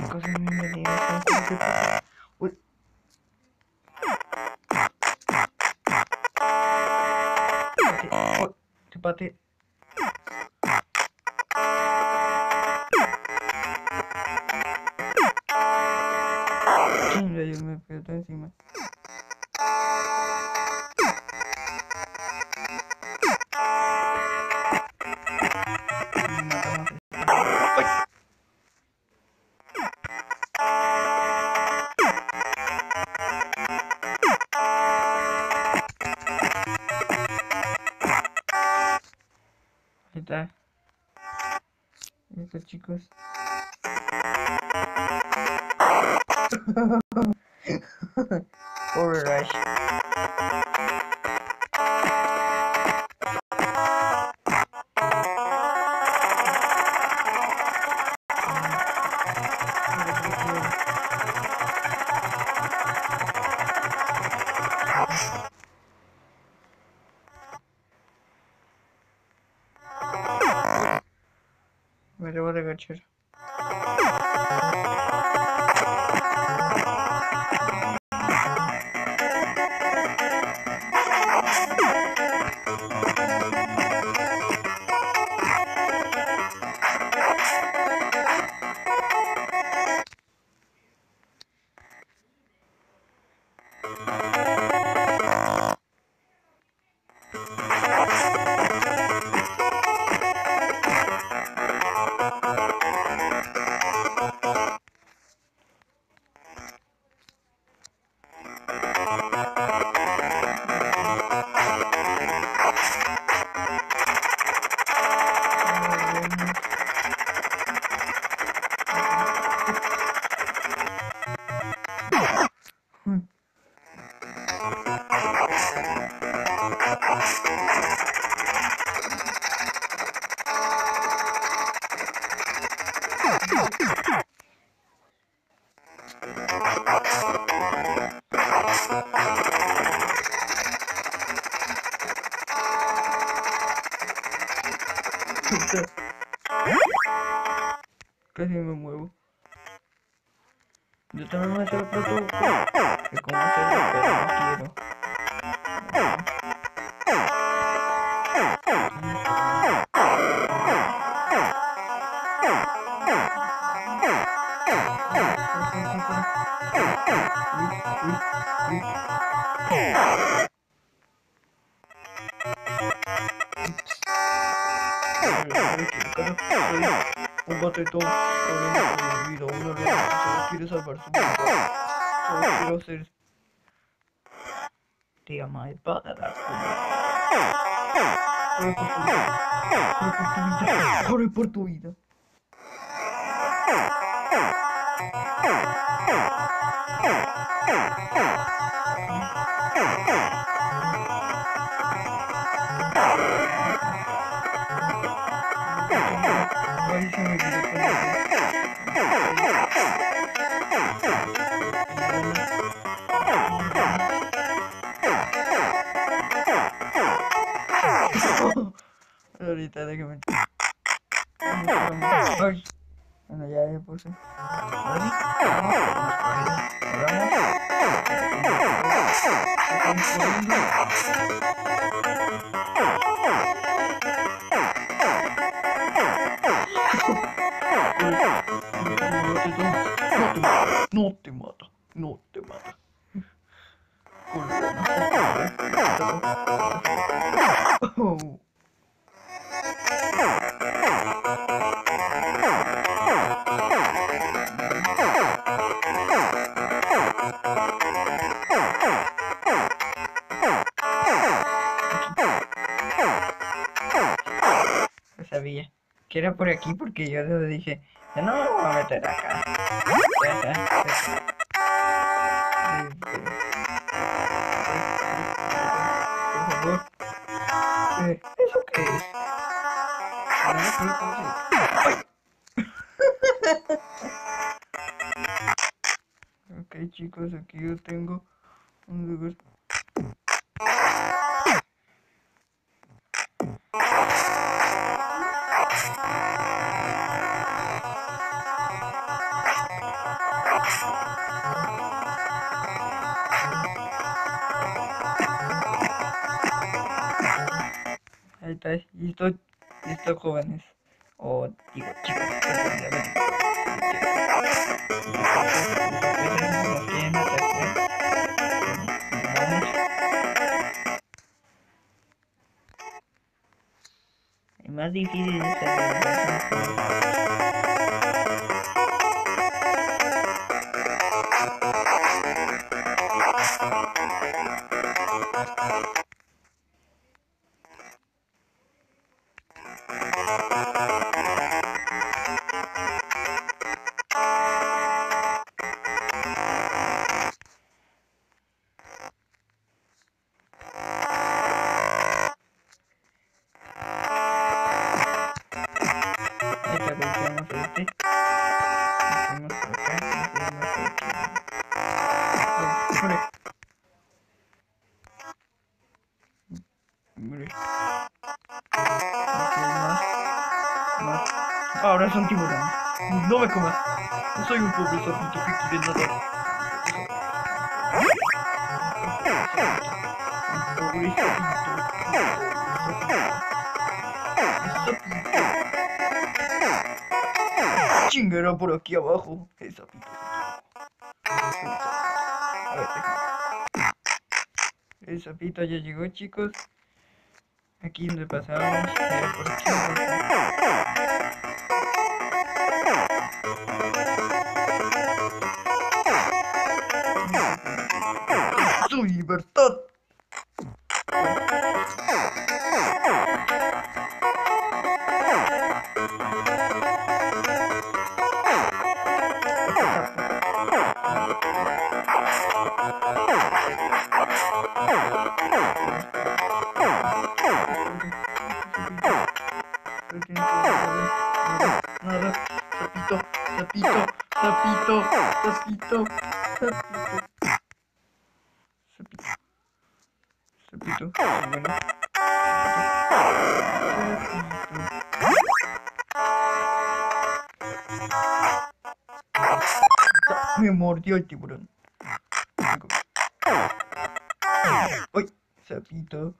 Hoşçakalın. Richard. Hmm. dear my brother. Corre por tu por. mitad, déjame. Ay. Bueno, ya le puse. No te mata, no te mata. Oh. aquí porque yo les dije, no me voy a meter acá. ¿Eso qué es? Ay, listo, listo, jóvenes. O digo, chicos, perdón, ya ven. Nos quieren atacar. Vamos. Es más difícil es Ahorita No me comas. No soy un pobre sapito que quiere nadar. Un pobre sapito. Por aquí abajo. El sapito. A ver. El sapito ya llegó, chicos. Aquí donde pasamos. Sapito, sapito. Sapito. Sapito, bueno. Sapito. Me mordió el tiburón. ¡Ay! Sapito.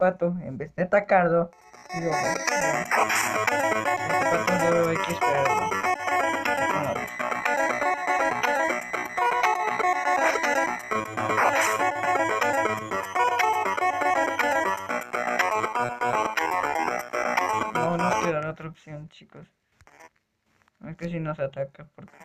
Pato, en vez de atacarlo, no. No, la otra opción, chicos. Es que si nos ataca, porque...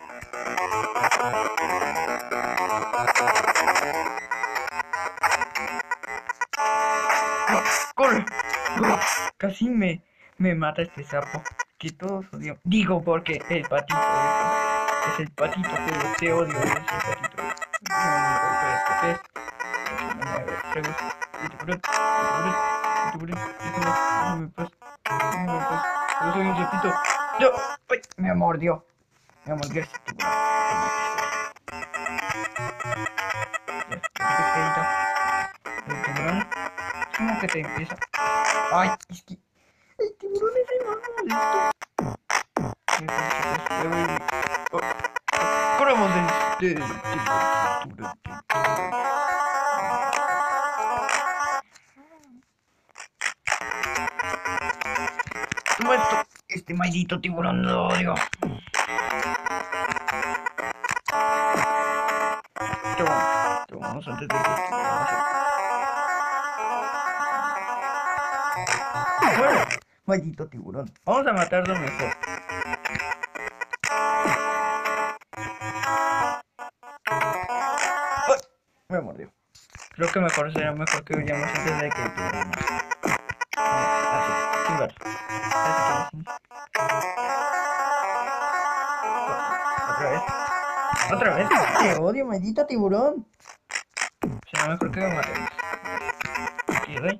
Casi me, me mata este sapo. Que todos odio. Digo porque el patito este, es el patito, pero te odio es el patito. Pues, pues. Yo soy un sapito. Yo, ¡ay! Me mordió. Me mordió esto. Este maldito tiburón lo odio. Vamos maldito tiburón. Vamos a matarlo mejor. Creo que mejor sería mejor que huyamos antes de que Así, sin ver. Otra vez. Otra vez. Te odio, maldito tiburón. Será mejor que lo matemos. Aquí doy.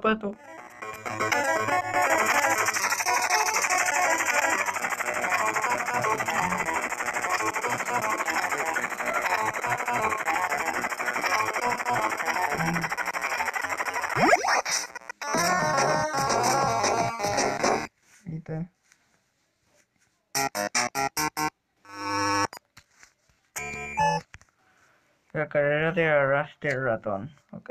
zapato. La carrera de arrastre ratón. Ok.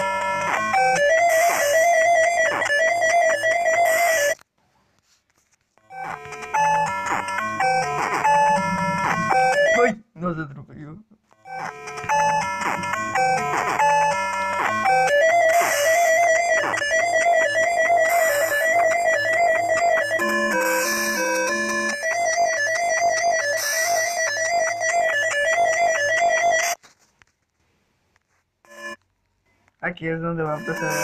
I love the hill.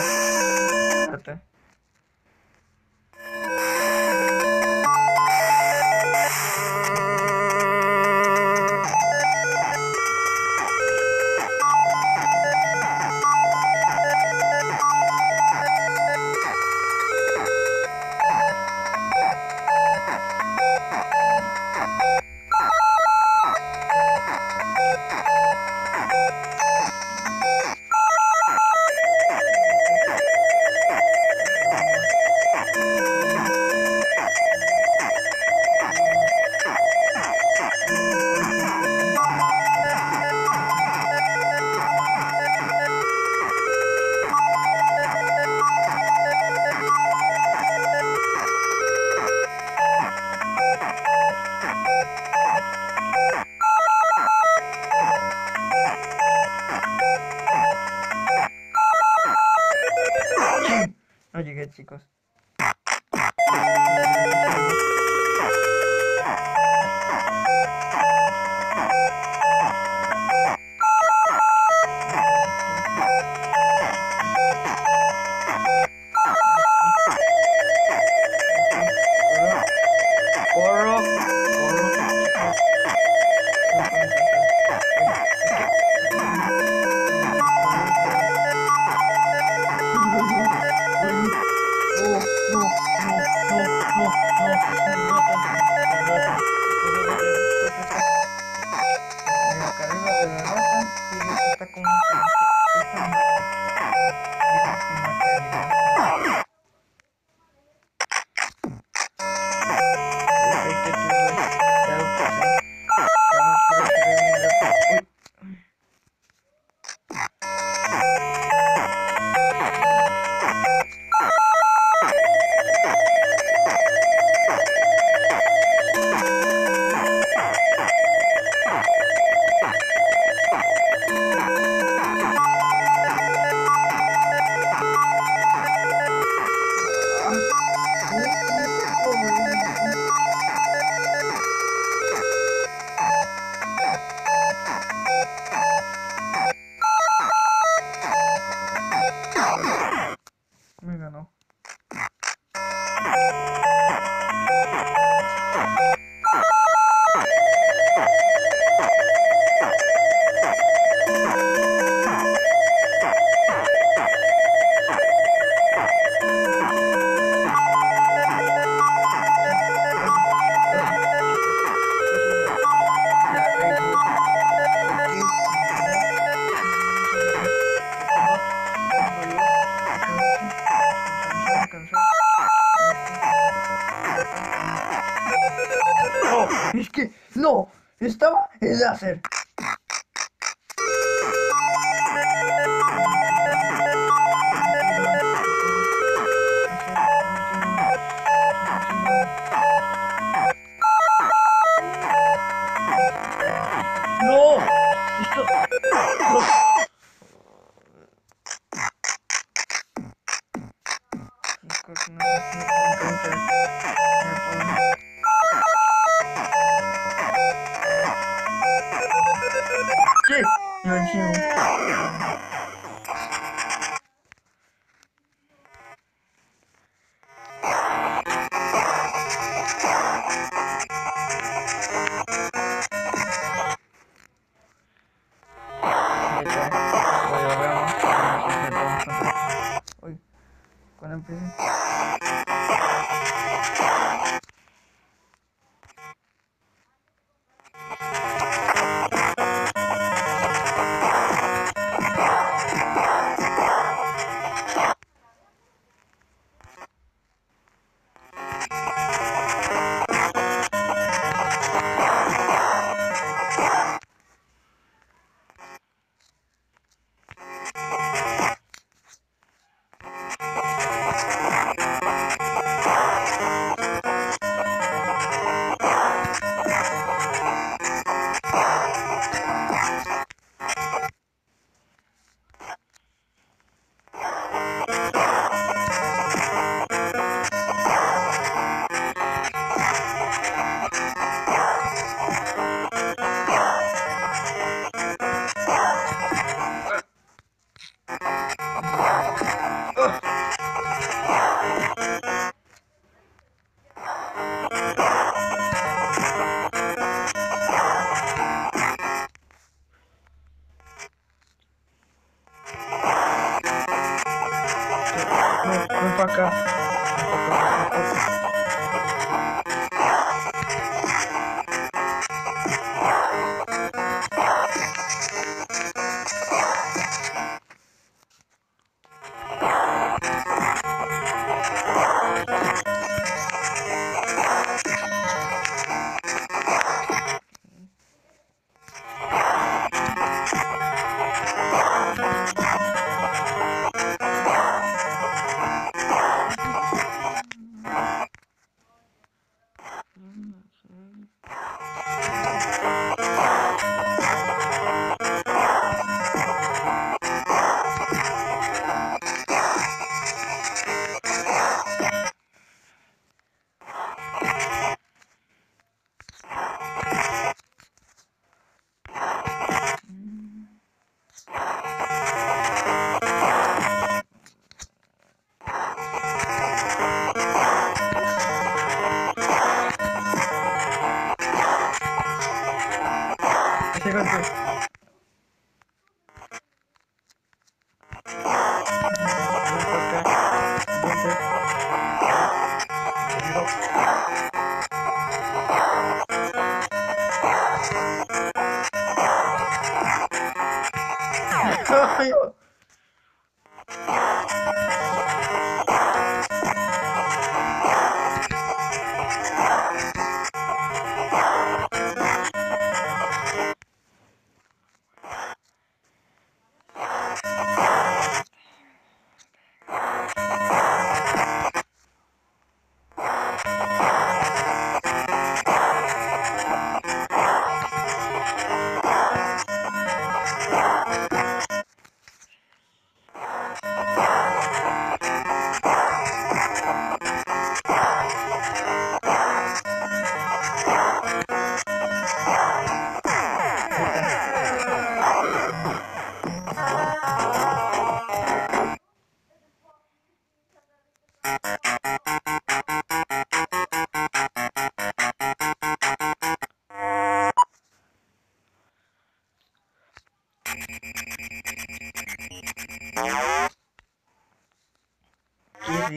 Oh,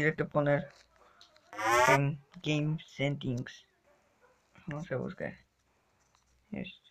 directo poner en Game Settings. Vamos a buscar. Este.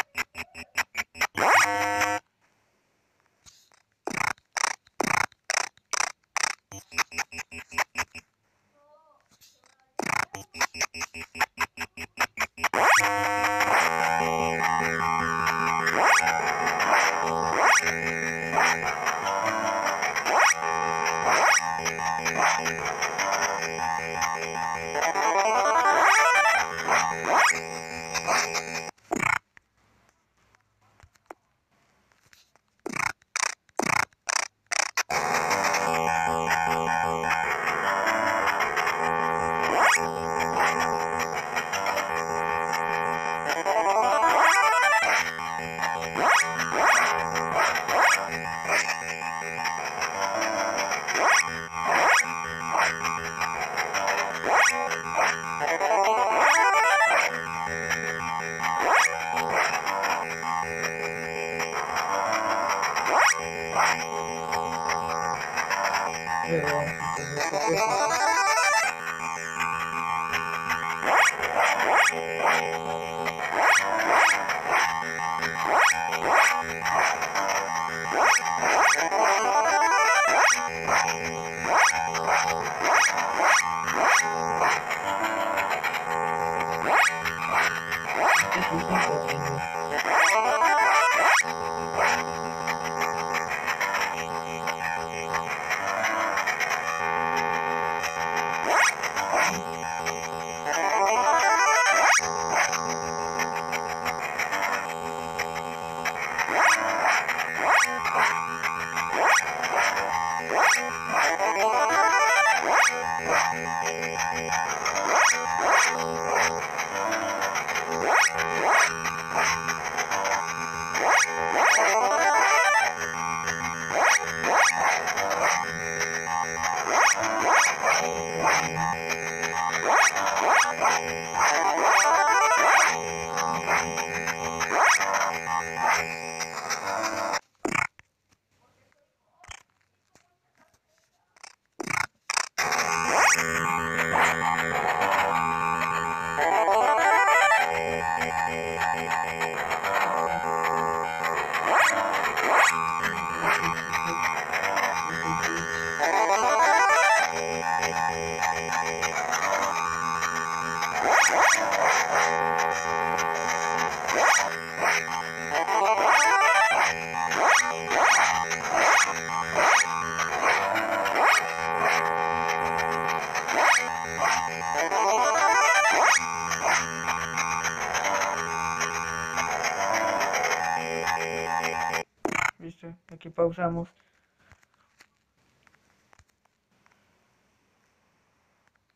you.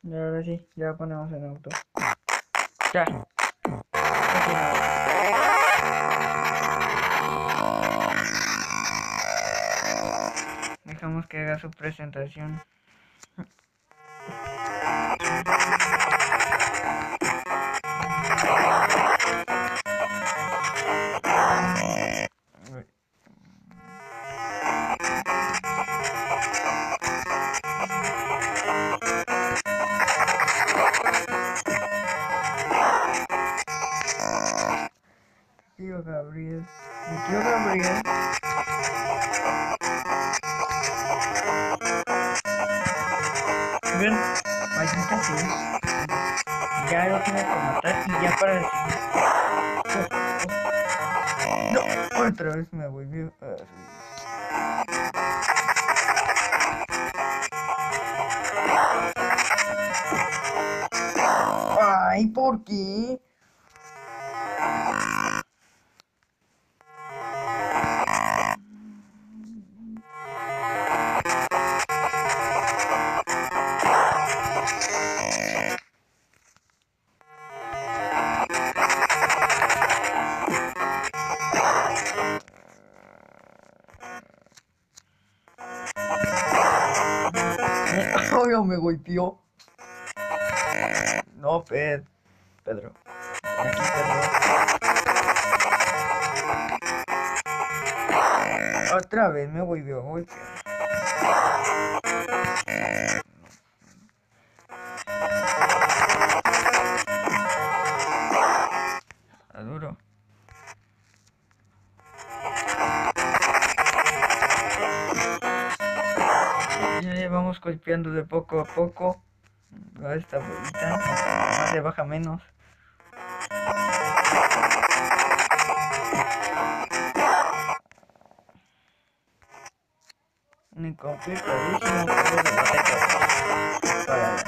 Y ahora sí, ya ponemos el auto. Ya. Dejamos que haga su presentación. porque? limpiando de poco a poco a esta bolita. Se baja menos. Ni conflicto, para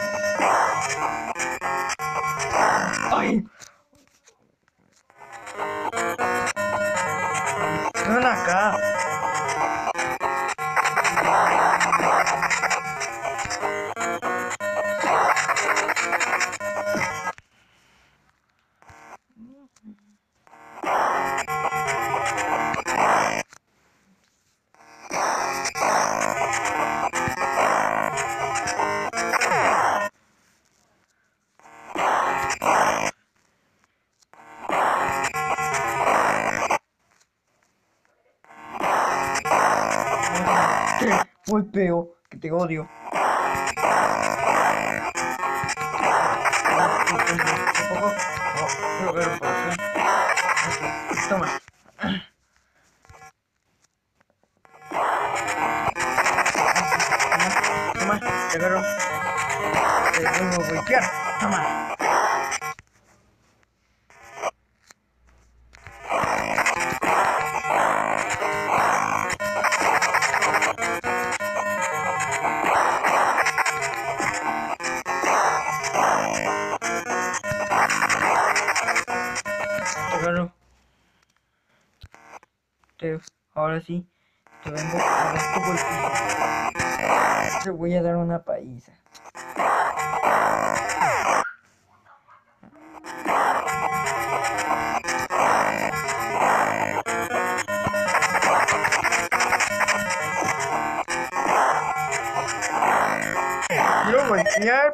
estão aqui.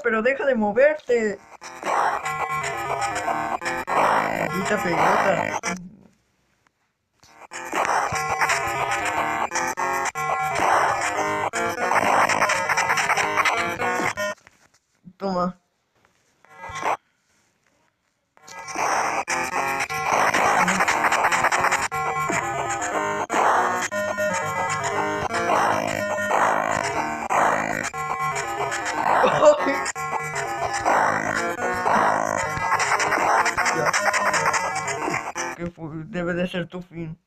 pero deja de moverte. Maldita pelota. Fue- debe de